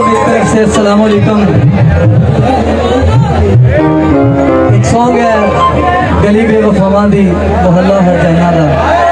کو میری طرف سے السلام علیکم۔ ایک سانگ ہے گلی بے وفا دی محلہ ہے جہاں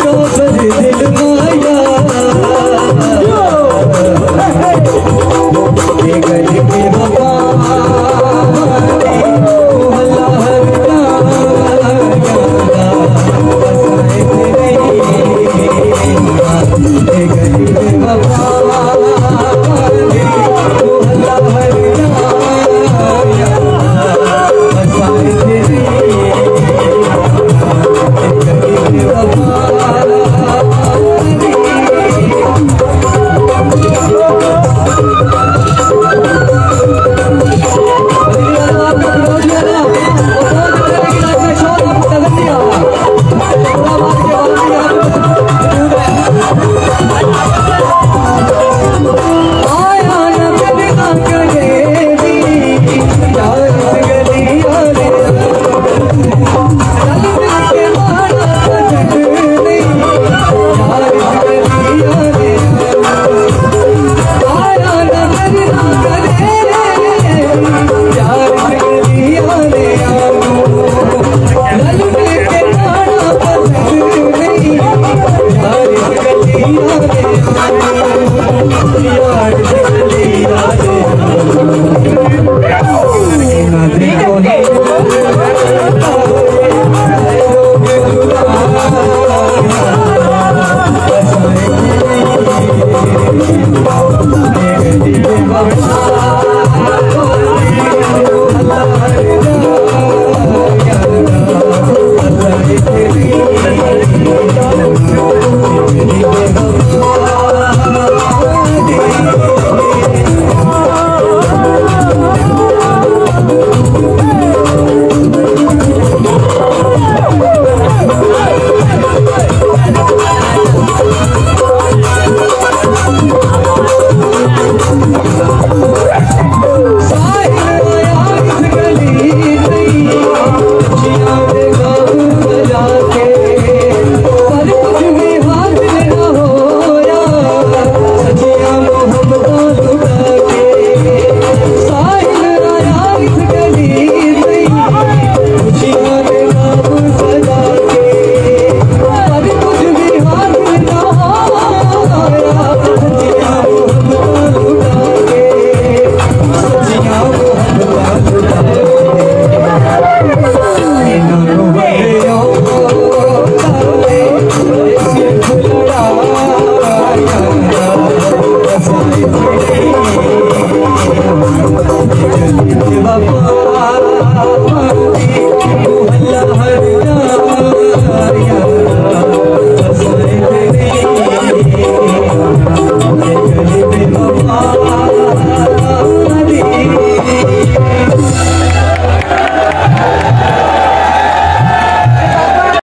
Câu Oh,